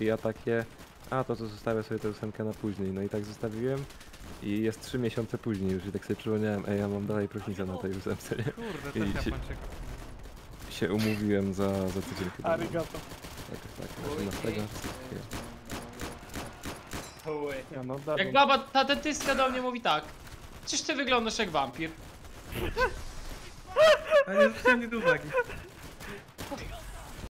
I ja takie, a to co zostawię sobie tę ósemkę na później. No i tak zostawiłem i jest trzy miesiące później już i tak sobie przypomniałem, ej, ja mam dalej próchnicę na tej ósemce, nie? Kurde, I się- Się umówiłem za, za tydzień chyba. Arigato. Tak, tak, 18. Ja no. Jak baba, ta dentystka do mnie mówi tak. Czyż ty wyglądasz jak wampir? A nie zwróciłem nie do.